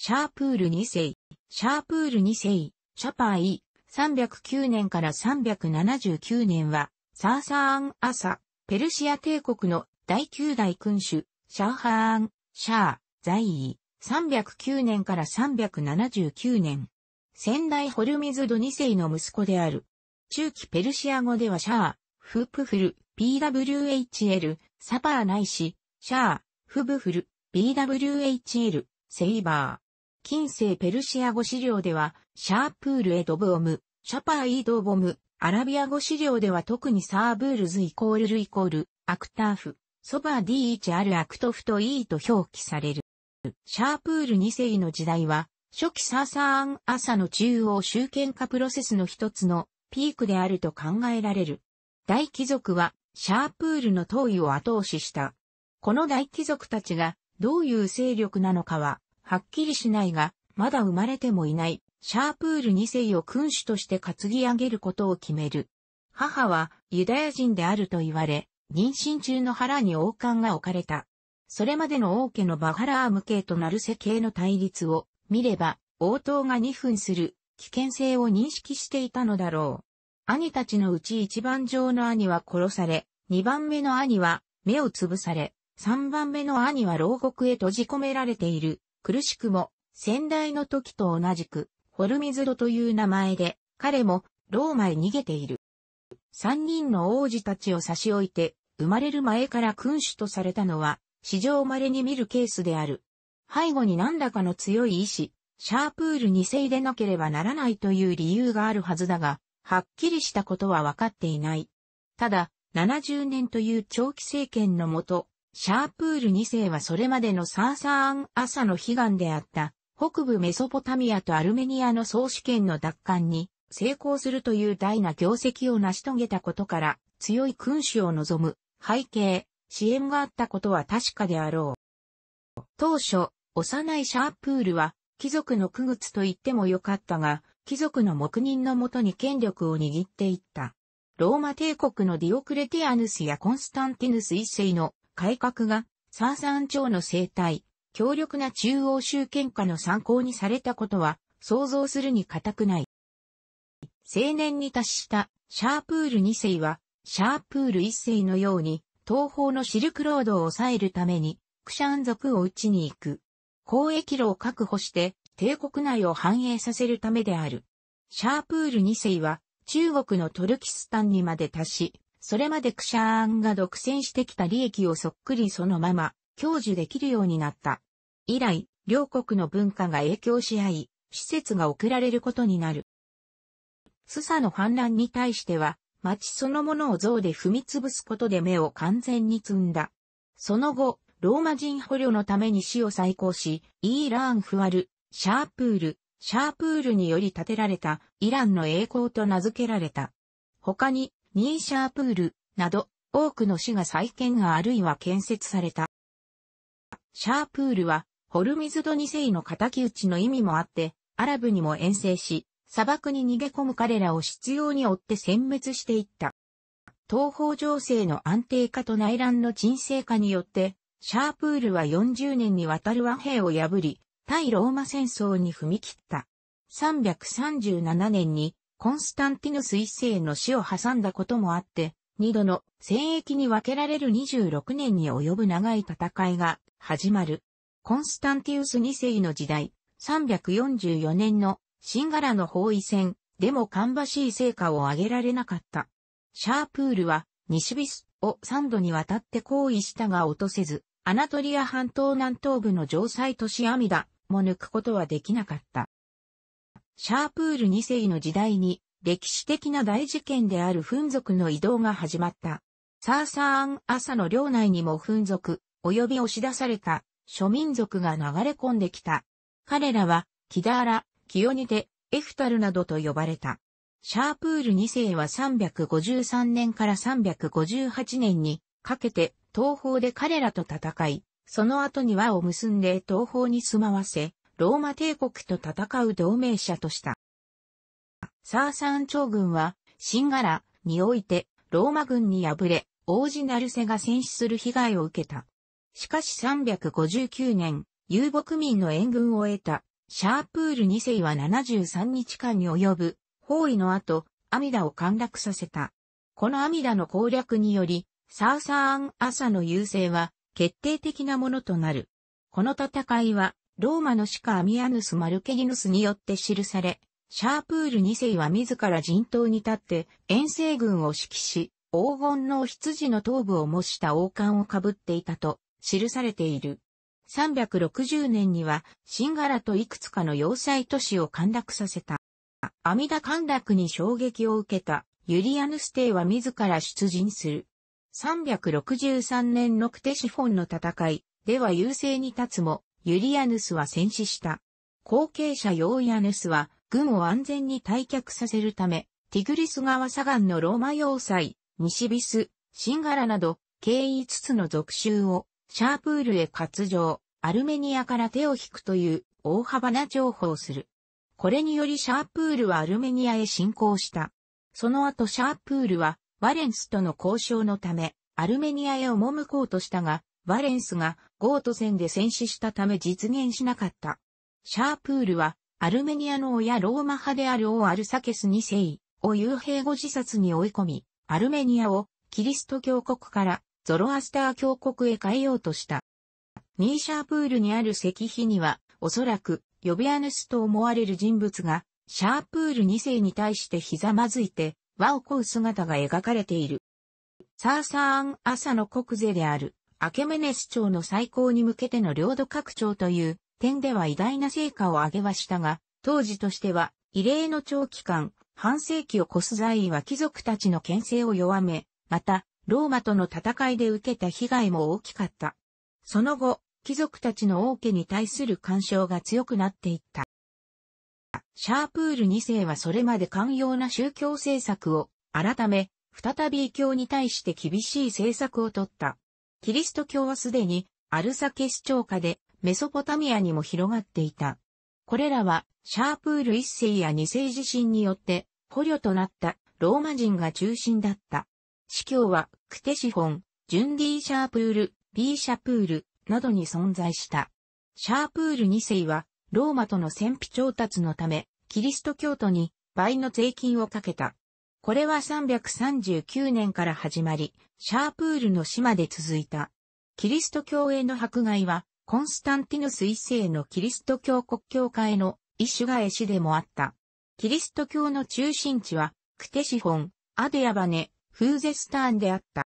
シャープール2世、シャープール2世、シャパーイ、309年から379年は、サーサーン・アサ、ペルシア帝国の第9代君主、シャーハーン、シャー、在位、309年から379年。先代ホルミズド2世の息子である。中期ペルシア語ではシャー、フープフル、PWHL、サパーないし、シャー、フブフル、BWHL、セイバー。近世ペルシア語資料では、シャープールエドボーム、シャパーイードボム、アラビア語資料では特にサーブールズイコールルイコール、アクターフ、ソバー D1 あるアクトフと E と表記される。シャープール2世の時代は、初期サーサーン朝の中央集権化プロセスの一つのピークであると考えられる。大貴族はシャープールの統位を後押しした。この大貴族たちがどういう勢力なのかははっきりしないが、まだ生まれてもいないシャープール2世を君主として担ぎ上げることを決める。母はユダヤ人であると言われ、妊娠中の腹に王冠が置かれた。それまでの王家のバハラーム系とナルセ系の対立を見れば、応答が2分する危険性を認識していたのだろう。兄たちのうち一番上の兄は殺され、二番目の兄は目をつぶされ、三番目の兄は牢獄へ閉じ込められている。苦しくも、先代の時と同じく、ホルミズドという名前で、彼もローマへ逃げている。三人の王子たちを差し置いて、生まれる前から君主とされたのは、史上稀に見るケースである。背後に何らかの強い意志、シャープールに世でなければならないという理由があるはずだが、はっきりしたことは分かっていない。ただ、70年という長期政権のもと、シャープール2世はそれまでのサーサーン朝の悲願であった北部メソポタミアとアルメニアの総主権の奪還に成功するという大な業績を成し遂げたことから強い君主を望む背景、支援があったことは確かであろう。当初、幼いシャープールは貴族の区靴と言ってもよかったが、貴族の黙認のもとに権力を握っていった。ローマ帝国のディオクレティアヌスやコンスタンティヌス一世の改革がサーサン朝の生態、強力な中央集権下の参考にされたことは想像するに難くない。青年に達したシャープール2世はシャープール1世のように東方のシルクロードを抑えるためにクシャン族を打ちに行く。交易路を確保して帝国内を繁栄させるためである。シャープール2世は中国のトルキスタンにまで達し、それまでクシャーンが独占してきた利益をそっくりそのまま享受できるようになった。以来、両国の文化が影響し合い、施設が送られることになる。スサの反乱に対しては、町そのものを像で踏み潰すことで目を完全に積んだ。その後、ローマ人捕虜のために死を再興し、イーラーン・フワル、シャープール、シャープールにより建てられたイランの栄光と名付けられた。他に、ニーシャープールなど多くの市が再建があるいは建設された。シャープールはホルミズド2世の仇討ちの意味もあって、アラブにも遠征し、砂漠に逃げ込む彼らを執拗に追って殲滅していった。東方情勢の安定化と内乱の沈静化によって、シャープールは40年にわたる和平を破り、対ローマ戦争に踏み切った。337年にコンスタンティヌス一世の死を挟んだこともあって、二度の戦役に分けられる26年に及ぶ長い戦いが始まる。コンスタンティウス二世の時代、344年のシンガラの包囲戦でも芳しい成果を上げられなかった。シャープールは西ビスを3度にわたって行為したが落とせず、アナトリア半島南東部の城塞都市アミダも抜くことはできなかった。シャープール2世の時代に歴史的な大事件であるフン族の移動が始まった。サーサーン朝の領内にもフン族、及び押し出された諸民族が流れ込んできた。彼らは、キダーラ、キヨニテ、エフタルなどと呼ばれた。シャープール2世は353年から358年にかけて東方で彼らと戦い、その後に輪を結んで東方に住まわせ、ローマ帝国と戦う同盟者とした。サーサーン朝軍は、シンガラにおいて、ローマ軍に敗れ、王子ナルセが戦死する被害を受けた。しかし359年、遊牧民の援軍を得たシャープール2世は73日間に及ぶ包囲の後、アミダを陥落させた。このアミダの攻略により、サーサーン・アサの優勢は決定的なものとなる。この戦いは、ローマのシカアミアヌス・マルケギヌスによって記され、シャープール2世は自ら陣頭に立って遠征軍を指揮し、黄金の羊の頭部を模した王冠をかぶっていたと記されている。360年には、シンガラといくつかの要塞都市を陥落させた。阿弥陀陥落に衝撃を受けたユリアヌス帝は自ら出陣する。363年のクテシフォンの戦いでは優勢に立つも、ユリアヌスは戦死した。後継者ヨーヤヌスは、軍を安全に退却させるため、ティグリス川左岸のローマ要塞、西ビス、シンガラなど、計5つの属州を、シャープールへ割譲、アルメニアから手を引くという大幅な情報をする。これによりシャープールはアルメニアへ侵攻した。その後シャープールはワレンスとの交渉のためアルメニアへ赴こうとしたが、ワレンスがゴート戦で戦死したため実現しなかった。シャープールはアルメニアの親ローマ派である王アルサケス2世を幽閉後自殺に追い込み、アルメニアをキリスト教国からゾロアスター教国へ変えようとした。ニーシャープールにある石碑には、おそらくヨビアヌスと思われる人物が、シャープール2世に対してひざまずいて、和を乞う姿が描かれている。サーサーン・アサの国勢である、アケメネス朝の最高に向けての領土拡張という点では偉大な成果を上げはしたが、当時としては、異例の長期間、半世紀を越す在位は貴族たちの牽制を弱め、また、ローマとの戦いで受けた被害も大きかった。その後、貴族たちの王家に対する干渉が強くなっていった。シャープール2世はそれまで寛容な宗教政策を改め、再び異教に対して厳しい政策をとった。キリスト教はすでにアルサケス朝下でメソポタミアにも広がっていた。これらはシャープール1世や2世自身によって捕虜となったローマ人が中心だった。司教はクテシフォン、ジュンディーシャープール、ビーシャプール、などに存在した。シャープール2世は、ローマとの戦費調達のため、キリスト教徒に倍の税金をかけた。これは339年から始まり、シャープールの島で続いた。キリスト教への迫害は、コンスタンティヌス一世のキリスト教国教会の一種が絵師でもあった。キリスト教の中心地は、クテシフォン、アデアバネ、フーゼスターンであった。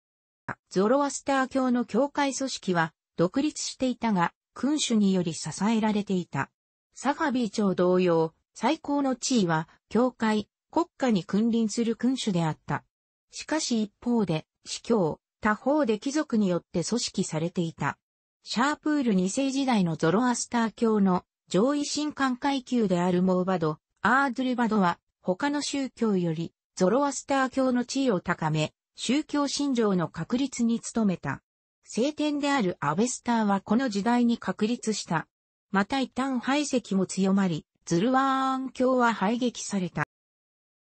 ゾロアスター教の教会組織は、独立していたが、君主により支えられていた。サハビー朝同様、最高の地位は、教会、国家に君臨する君主であった。しかし一方で、司教、他方で貴族によって組織されていた。シャープール2世時代のゾロアスター教の上位神官階級であるモーバド、アードルバドは他の宗教よりゾロアスター教の地位を高め、宗教信条の確立に努めた。聖典であるアベスターはこの時代に確立した。また一旦排斥も強まり、ズルワーン教は排撃された。